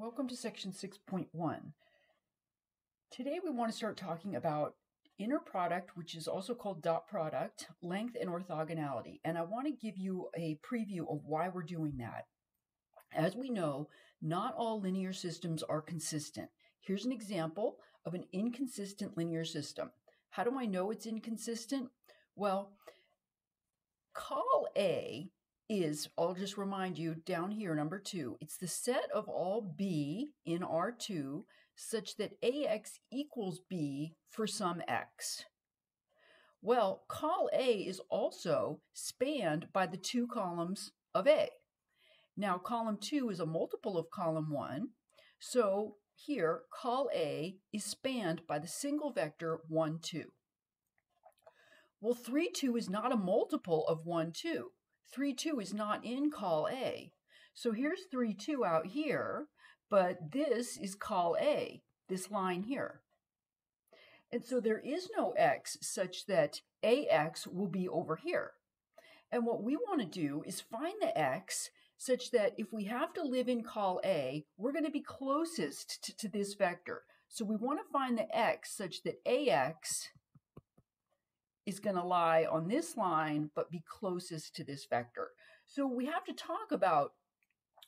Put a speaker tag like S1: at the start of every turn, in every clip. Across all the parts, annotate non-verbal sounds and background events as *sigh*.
S1: Welcome to section 6.1. Today we want to start talking about inner product, which is also called dot product, length, and orthogonality. And I want to give you a preview of why we're doing that. As we know, not all linear systems are consistent. Here's an example of an inconsistent linear system. How do I know it's inconsistent? Well, col A is, I'll just remind you down here, number two, it's the set of all B in R2 such that AX equals B for some X. Well, col A is also spanned by the two columns of A. Now, column 2 is a multiple of column 1, so here, col A is spanned by the single vector 1, 2. Well, 3, 2 is not a multiple of 1, 2. 3, 2 is not in col A. So here's 3, 2 out here, but this is col A, this line here. And so there is no x such that ax will be over here. And what we want to do is find the x such that if we have to live in col A, we're going to be closest to, to this vector. So we want to find the x such that ax is going to lie on this line, but be closest to this vector. So we have to talk about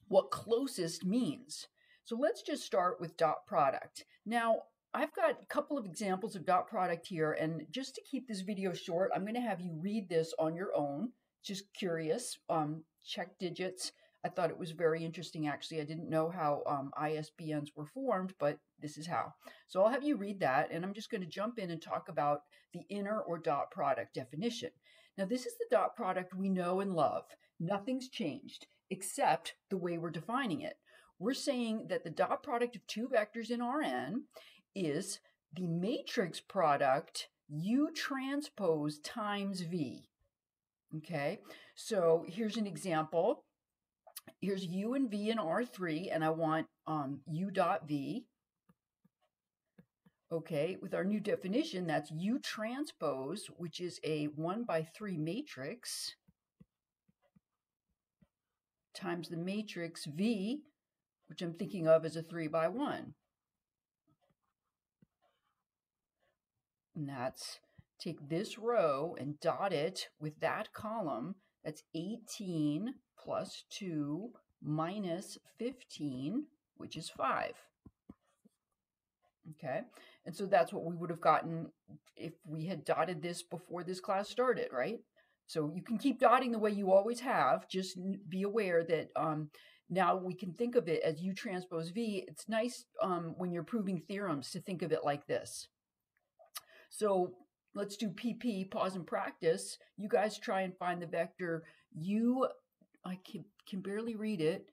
S1: what closest means. So let's just start with dot product. Now, I've got a couple of examples of dot product here, and just to keep this video short, I'm going to have you read this on your own. Just curious, um, check digits, I thought it was very interesting, actually. I didn't know how um, ISBNs were formed, but this is how. So I'll have you read that, and I'm just going to jump in and talk about the inner or dot product definition. Now, this is the dot product we know and love. Nothing's changed except the way we're defining it. We're saying that the dot product of two vectors in Rn is the matrix product U transpose times V. Okay, so here's an example here's u and v in R3, and I want um, u dot v. Okay, with our new definition, that's U transpose, which is a 1 by 3 matrix, times the matrix V, which I'm thinking of as a 3 by 1. And that's take this row and dot it with that column. That's 18 plus 2 minus 15, which is 5. Okay, and so that's what we would have gotten if we had dotted this before this class started, right? So you can keep dotting the way you always have. Just be aware that um, now we can think of it as U transpose V. It's nice um, when you're proving theorems to think of it like this. So let's do PP, pause and practice. You guys try and find the vector U I can, can barely read it.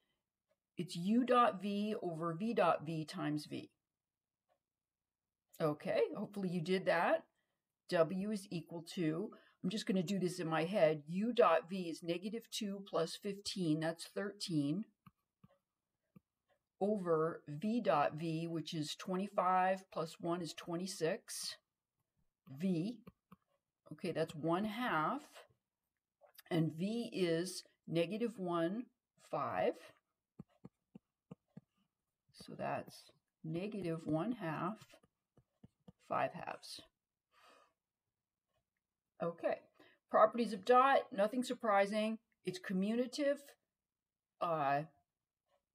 S1: It's u dot v over v dot v times v. Okay, hopefully you did that. W is equal to, I'm just going to do this in my head, u dot v is negative 2 plus 15, that's 13, over v dot v, which is 25 plus 1 is 26, v, okay, that's 1 half, and v is negative 1, 5. So that's negative 1 half, 5 halves. Okay, properties of dot, nothing surprising. It's commutative, uh,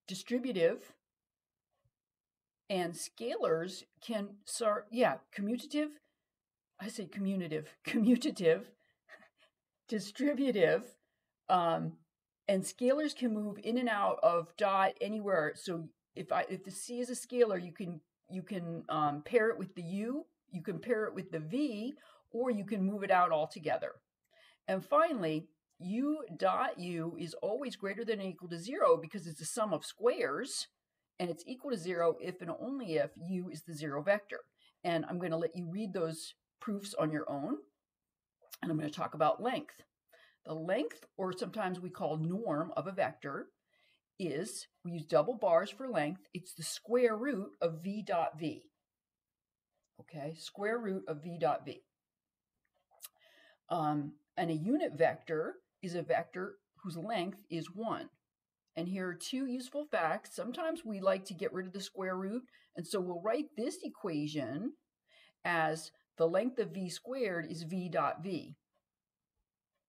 S1: distributive, and scalars can start, yeah, commutative, I say commutative, *laughs* commutative, distributive, um, and scalars can move in and out of dot anywhere. So if I if the C is a scalar, you can you can um, pair it with the U, you can pair it with the V, or you can move it out altogether. And finally, U dot U is always greater than or equal to zero because it's a sum of squares, and it's equal to zero if and only if U is the zero vector. And I'm going to let you read those proofs on your own. And I'm going to talk about length. The length, or sometimes we call norm of a vector, is, we use double bars for length, it's the square root of v dot v. Okay, square root of v dot v. Um, and a unit vector is a vector whose length is 1. And here are two useful facts. Sometimes we like to get rid of the square root, and so we'll write this equation as the length of v squared is v dot v.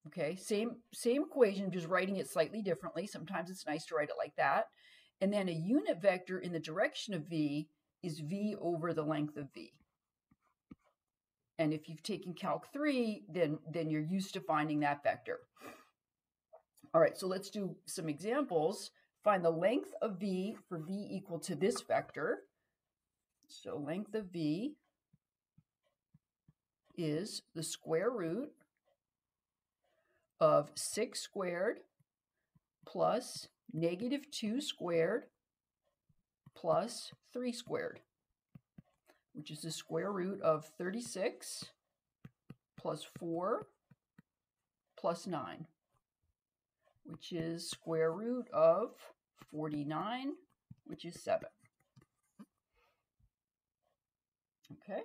S1: Okay, same, same equation, just writing it slightly differently. Sometimes it's nice to write it like that. And then a unit vector in the direction of v is v over the length of v. And if you've taken Calc 3, then, then you're used to finding that vector. All right, so let's do some examples. Find the length of v for v equal to this vector. So length of v is the square root of 6 squared plus negative 2 squared plus 3 squared, which is the square root of 36 plus 4 plus 9, which is square root of 49, which is 7. Okay,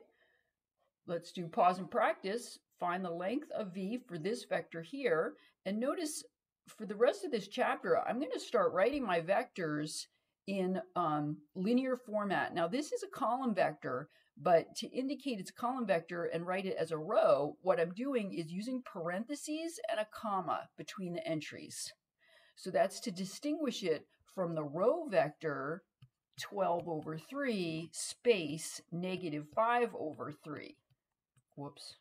S1: let's do pause and practice. Find the length of v for this vector here. And notice for the rest of this chapter, I'm going to start writing my vectors in um, linear format. Now, this is a column vector, but to indicate it's a column vector and write it as a row, what I'm doing is using parentheses and a comma between the entries. So that's to distinguish it from the row vector 12 over 3 space negative 5 over 3. Whoops.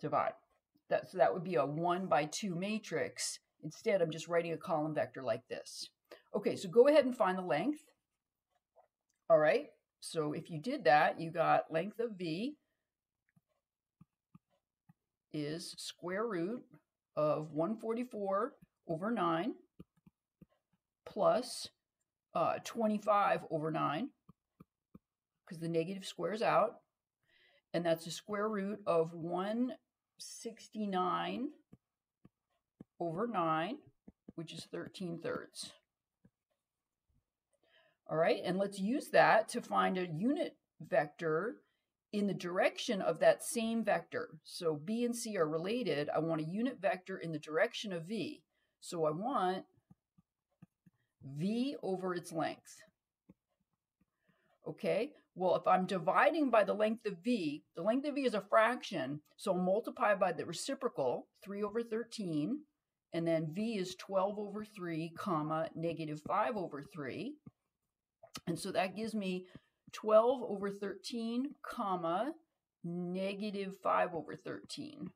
S1: Divide. That, so that would be a 1 by 2 matrix. Instead, I'm just writing a column vector like this. Okay, so go ahead and find the length. All right, so if you did that, you got length of V is square root of 144 over 9 plus uh, 25 over 9 because the negative squares out. And that's the square root of 169 over 9, which is 13 thirds. All right, and let's use that to find a unit vector in the direction of that same vector. So B and C are related. I want a unit vector in the direction of V. So I want V over its length. Okay, well, if I'm dividing by the length of V, the length of V is a fraction, so I'll multiply by the reciprocal, 3 over 13, and then V is 12 over 3, comma, negative 5 over 3. And so that gives me 12 over 13, comma, negative 5 over 13.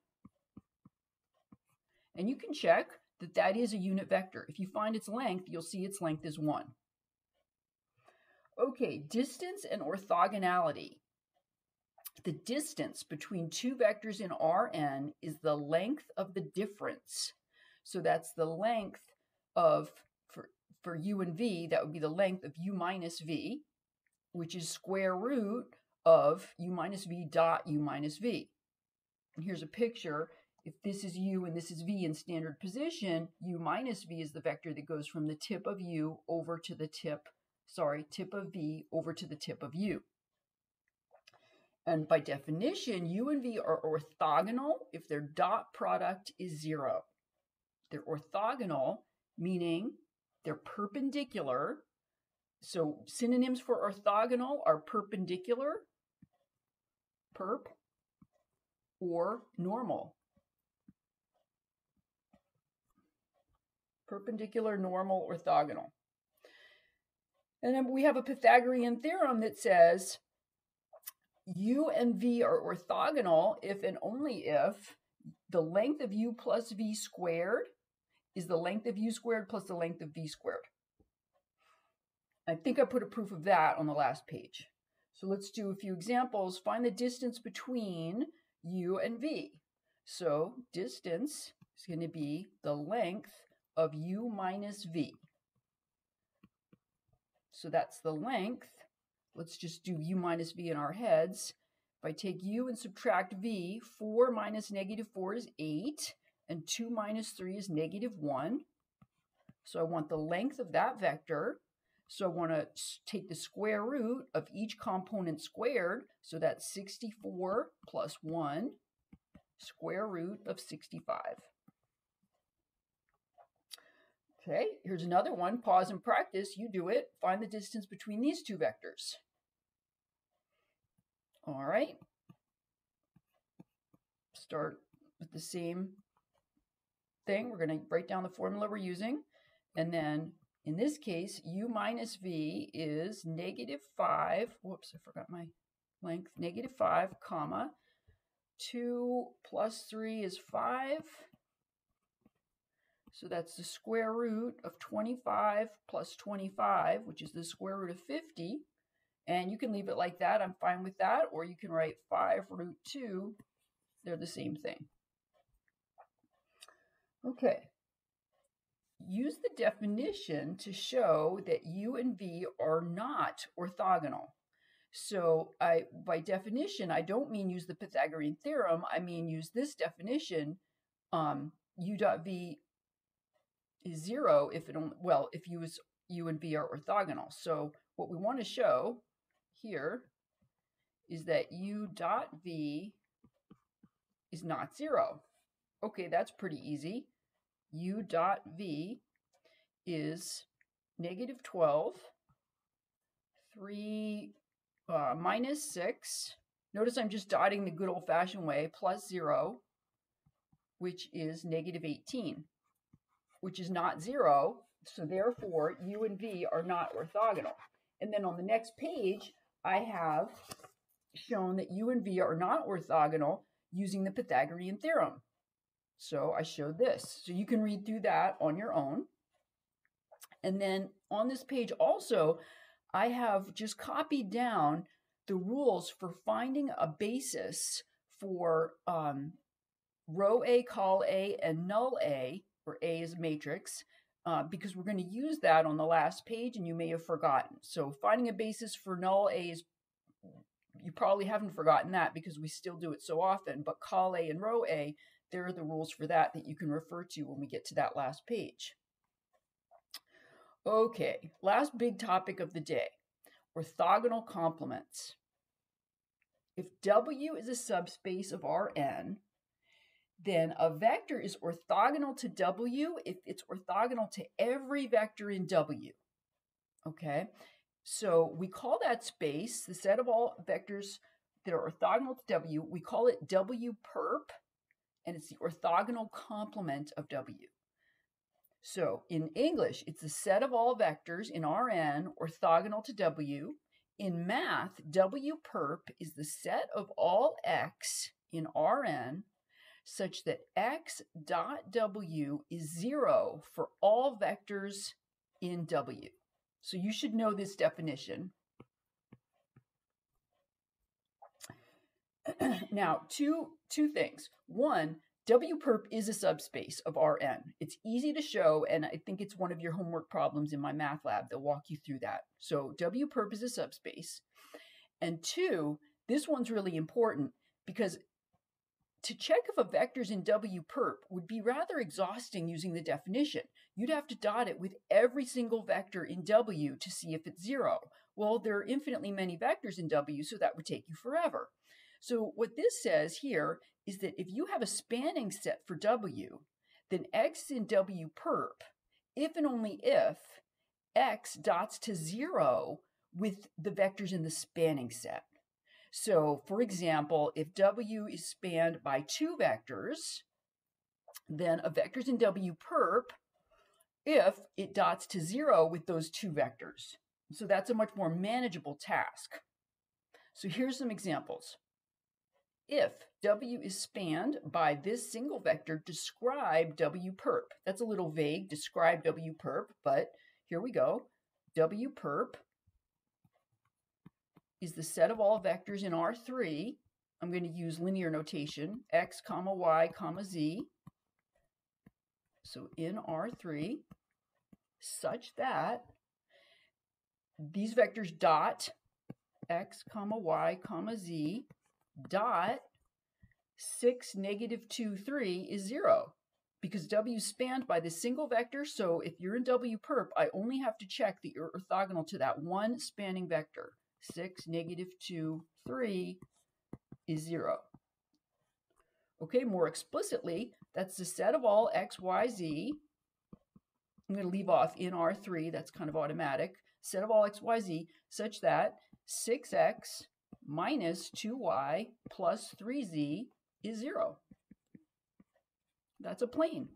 S1: And you can check that that is a unit vector. If you find its length, you'll see its length is 1. Okay, distance and orthogonality. The distance between two vectors in Rn is the length of the difference. So that's the length of, for, for u and v, that would be the length of u minus v, which is square root of u minus v dot u minus v. And here's a picture. If this is u and this is v in standard position, u minus v is the vector that goes from the tip of u over to the tip, sorry, tip of v over to the tip of u. And by definition, u and v are orthogonal if their dot product is zero. They're orthogonal, meaning they're perpendicular. So synonyms for orthogonal are perpendicular, perp, or normal. Perpendicular, normal, orthogonal. And then we have a Pythagorean theorem that says u and v are orthogonal if and only if the length of u plus v squared is the length of u squared plus the length of v squared. I think I put a proof of that on the last page. So let's do a few examples. Find the distance between u and v. So distance is going to be the length of u minus v. So that's the length. Let's just do u minus v in our heads. If I take u and subtract v, 4 minus negative 4 is 8 and 2 minus 3 is negative 1. So I want the length of that vector. So I want to take the square root of each component squared. So that's 64 plus 1, square root of 65. Okay, here's another one. Pause and practice. You do it. Find the distance between these two vectors. All right. Start with the same thing. We're going to write down the formula we're using. And then in this case, u minus v is negative 5. Whoops, I forgot my length. Negative 5, comma. 2 plus 3 is 5. So that's the square root of 25 plus 25, which is the square root of 50. And you can leave it like that. I'm fine with that. Or you can write 5 root 2. They're the same thing. Okay. Use the definition to show that u and v are not orthogonal. So I, by definition, I don't mean use the Pythagorean theorem. I mean use this definition, um, u dot v is zero if it only, well, if u is u and v are orthogonal. So what we want to show here is that u dot v is not zero. Okay, that's pretty easy. u dot v is negative 12, 3 uh, minus 6. Notice I'm just dotting the good old-fashioned way, plus 0, which is negative 18 which is not zero. So therefore, u and v are not orthogonal. And then on the next page, I have shown that u and v are not orthogonal using the Pythagorean theorem. So I showed this. So you can read through that on your own. And then on this page also, I have just copied down the rules for finding a basis for um, row A, col A, and null A where A is matrix, uh, because we're going to use that on the last page and you may have forgotten. So finding a basis for null A is, you probably haven't forgotten that because we still do it so often, but col A and row A, there are the rules for that that you can refer to when we get to that last page. Okay, last big topic of the day, orthogonal complements. If W is a subspace of Rn, then a vector is orthogonal to W if it's orthogonal to every vector in W. Okay, so we call that space, the set of all vectors that are orthogonal to W, we call it W perp, and it's the orthogonal complement of W. So in English, it's the set of all vectors in Rn orthogonal to W. In math, W perp is the set of all x in Rn such that x dot w is zero for all vectors in w. So you should know this definition. *clears throat* now, two, two things. One, W perp is a subspace of Rn. It's easy to show, and I think it's one of your homework problems in MyMathLab. They'll walk you through that. So W perp is a subspace. And two, this one's really important because to check if a vector is in W perp would be rather exhausting using the definition. You'd have to dot it with every single vector in W to see if it's zero. Well, there are infinitely many vectors in W, so that would take you forever. So what this says here is that if you have a spanning set for W, then X in W perp, if and only if X dots to zero with the vectors in the spanning set. So, for example, if W is spanned by two vectors, then a vector is in W perp if it dots to zero with those two vectors. So that's a much more manageable task. So here's some examples. If W is spanned by this single vector, describe W perp. That's a little vague, describe W perp, but here we go. W perp is the set of all vectors in R3. I'm going to use linear notation, x comma y comma z. So in R3, such that these vectors dot x comma y comma z dot 6 negative 2 3 is 0 because w is spanned by this single vector so if you're in w perp I only have to check that you're orthogonal to that one spanning vector 6, negative 2, 3 is 0. Okay, more explicitly, that's the set of all x, y, z I'm going to leave off in R3, that's kind of automatic, set of all x, y, z, such that 6x minus 2y plus 3z is 0. That's a plane.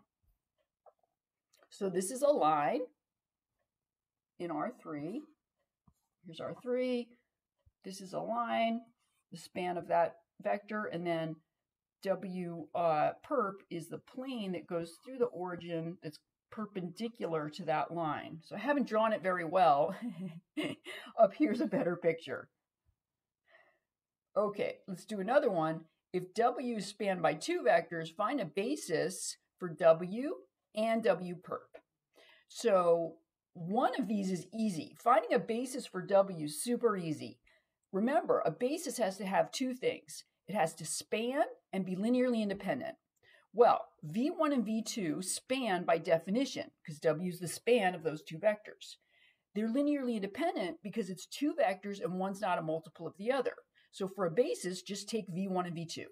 S1: So this is a line in R3. Here's R3. This is a line, the span of that vector, and then W uh, perp is the plane that goes through the origin that's perpendicular to that line. So I haven't drawn it very well. *laughs* Up here's a better picture. Okay, let's do another one. If W is spanned by two vectors, find a basis for W and W perp. So one of these is easy. Finding a basis for W is super easy. Remember, a basis has to have two things. It has to span and be linearly independent. Well, V1 and V2 span by definition because W is the span of those two vectors. They're linearly independent because it's two vectors and one's not a multiple of the other. So for a basis, just take V1 and V2.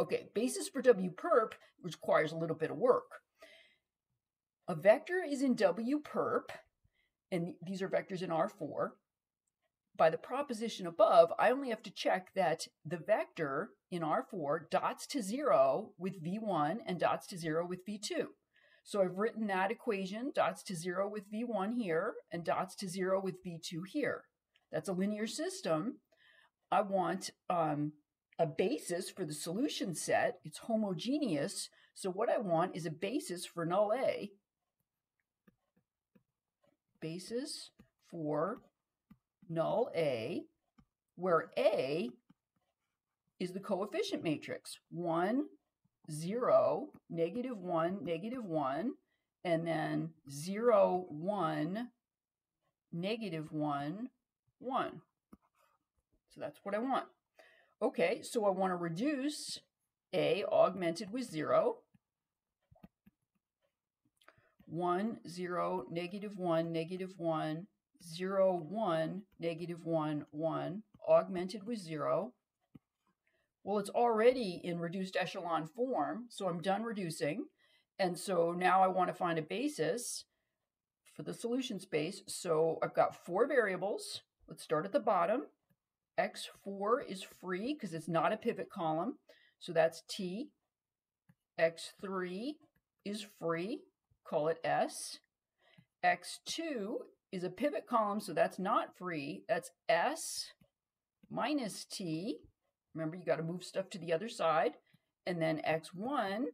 S1: Okay, basis for W perp requires a little bit of work. A vector is in W perp, and these are vectors in R4. By the proposition above, I only have to check that the vector in R4 dots to 0 with V1 and dots to 0 with V2. So I've written that equation, dots to 0 with V1 here, and dots to 0 with V2 here. That's a linear system. I want um, a basis for the solution set. It's homogeneous. So what I want is a basis for null A. Basis for null A, where A is the coefficient matrix. 1, 0, negative 1, negative 1, and then 0, 1, negative 1, 1. So that's what I want. Okay, so I want to reduce A augmented with 0. 1, 0, negative 1, negative 1, 0, 1, negative 1, 1, augmented with 0. Well, it's already in reduced echelon form, so I'm done reducing. And so now I want to find a basis for the solution space. So I've got four variables. Let's start at the bottom. X4 is free because it's not a pivot column. So that's T. X3 is free. Call it S. X2 is a pivot column, so that's not free. That's S minus T. Remember, you got to move stuff to the other side. And then X1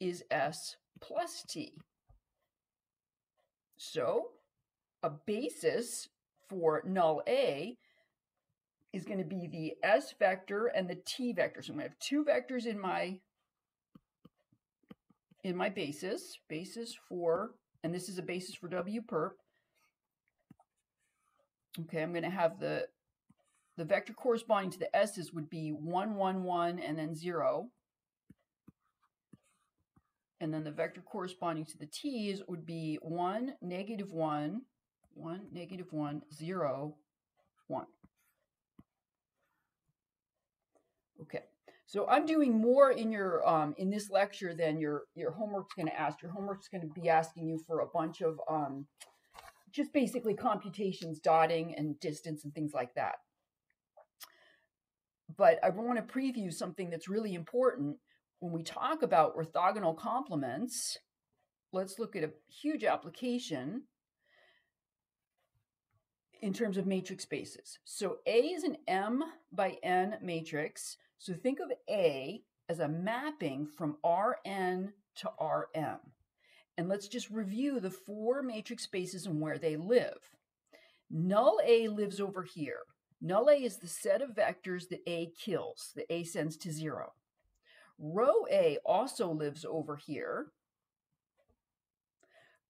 S1: is S plus T. So a basis for null A is going to be the S vector and the T vector. So I'm going to have two vectors in my in my basis, basis for, and this is a basis for W perp. Okay, I'm going to have the the vector corresponding to the S's would be 1, 1, 1, and then 0. And then the vector corresponding to the T's would be 1, negative 1, 1, negative 1, 0, 1. Okay, so I'm doing more in your um, in this lecture than your your homework's going to ask. Your homework's going to be asking you for a bunch of um, just basically computations, dotting and distance and things like that. But I want to preview something that's really important when we talk about orthogonal complements. Let's look at a huge application in terms of matrix spaces. So A is an M by N matrix. So think of A as a mapping from Rn to Rm. And let's just review the four matrix spaces and where they live. Null A lives over here. Null A is the set of vectors that A kills, that A sends to zero. Row A also lives over here.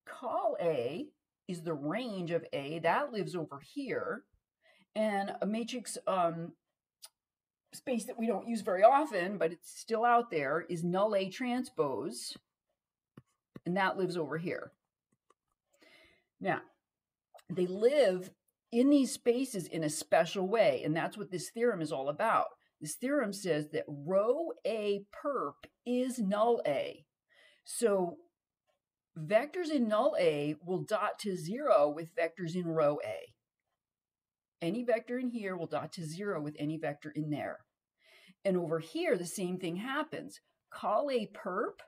S1: Col A is the range of A, that lives over here. And a matrix um, space that we don't use very often, but it's still out there, is null A transpose, and that lives over here. Now, they live in these spaces in a special way, and that's what this theorem is all about. This theorem says that row A perp is null A. So vectors in null A will dot to zero with vectors in row A. Any vector in here will dot to zero with any vector in there. And over here, the same thing happens. Col A perp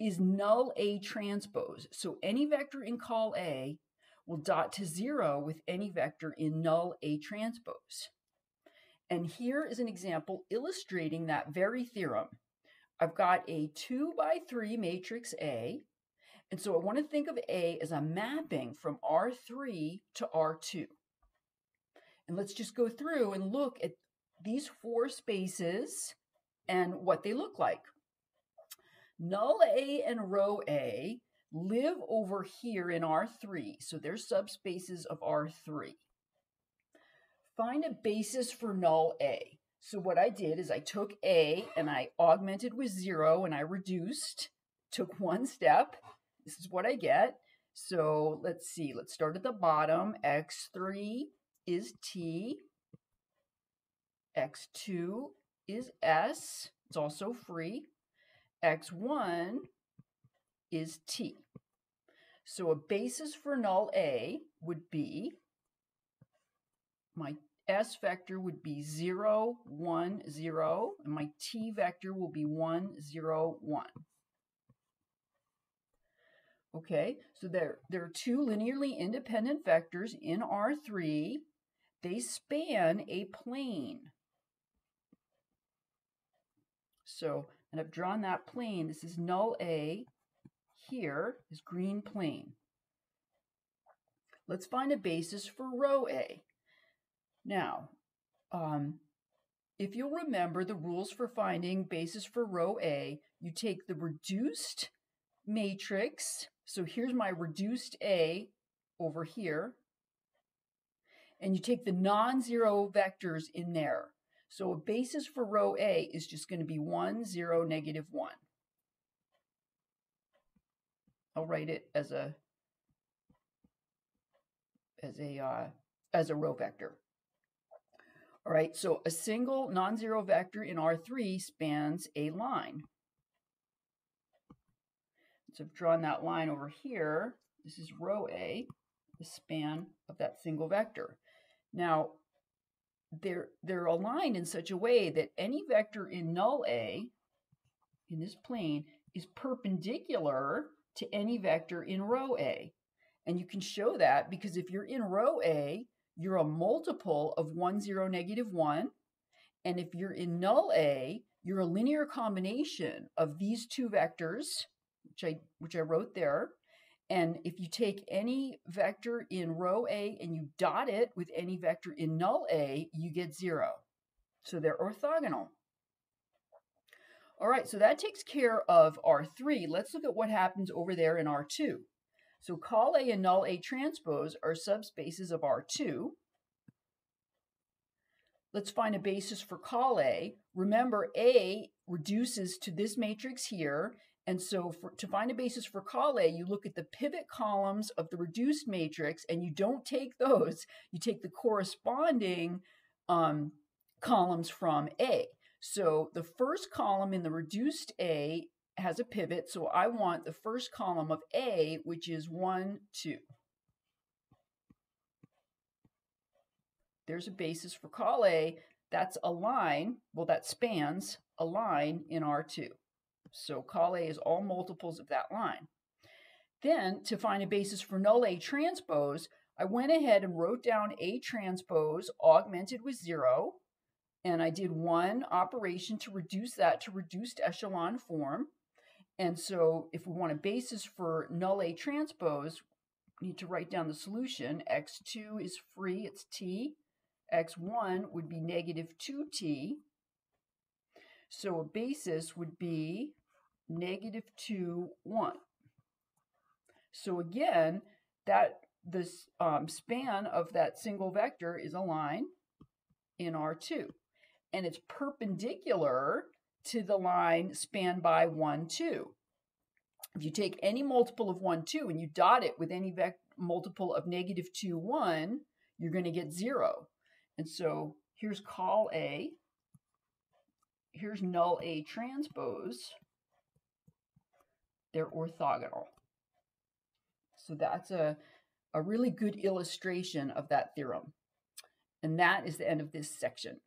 S1: is null A transpose. So any vector in col A will dot to zero with any vector in null A transpose. And here is an example illustrating that very theorem. I've got a 2 by 3 matrix A, and so I want to think of A as a mapping from R3 to R2. And let's just go through and look at these four spaces and what they look like. Null A and row A live over here in R3, so they're subspaces of R3. Find a basis for null A. So what I did is I took A and I augmented with zero and I reduced, took one step. This is what I get. So let's see, let's start at the bottom. X3 is T. X2 is S. It's also free. X1 is T. So a basis for null A would be my S vector would be 0, 1, 0, and my T vector will be 1, 0, 1. Okay, so there, there are two linearly independent vectors in R3. They span a plane. So, and I've drawn that plane. This is null A. Here is green plane. Let's find a basis for row A. Now, um, if you'll remember the rules for finding basis for row A, you take the reduced matrix. So here's my reduced A over here. And you take the non-zero vectors in there. So a basis for row A is just going to be 1, 0, negative 1. I'll write it as a as a uh, as a row vector. All right, so a single non-zero vector in R3 spans a line. So I've drawn that line over here. This is row A, the span of that single vector. Now, they're, they're aligned in such a way that any vector in null A, in this plane, is perpendicular to any vector in row A. And you can show that because if you're in row A, you're a multiple of 1, 0, negative 1. And if you're in null A, you're a linear combination of these two vectors, which I, which I wrote there. And if you take any vector in row A and you dot it with any vector in null A, you get 0. So they're orthogonal. All right, so that takes care of R3. Let's look at what happens over there in R2. So col A and null A transpose are subspaces of R2. Let's find a basis for col A. Remember, A reduces to this matrix here. And so for, to find a basis for col A, you look at the pivot columns of the reduced matrix and you don't take those. You take the corresponding um, columns from A. So the first column in the reduced A has a pivot, so I want the first column of A, which is 1, 2. There's a basis for col A. That's a line, well, that spans a line in R2. So col A is all multiples of that line. Then, to find a basis for null A transpose, I went ahead and wrote down A transpose augmented with 0, and I did one operation to reduce that to reduced echelon form. And so if we want a basis for null A transpose, we need to write down the solution. x2 is free, it's t. x1 would be negative 2t. So a basis would be negative 2, 1. So again, that this um, span of that single vector is a line in R2. And it's perpendicular to the line spanned by 1, 2. If you take any multiple of 1, 2 and you dot it with any multiple of negative 2, 1, you're going to get 0. And so here's col A. Here's null A transpose. They're orthogonal. So that's a, a really good illustration of that theorem. And that is the end of this section.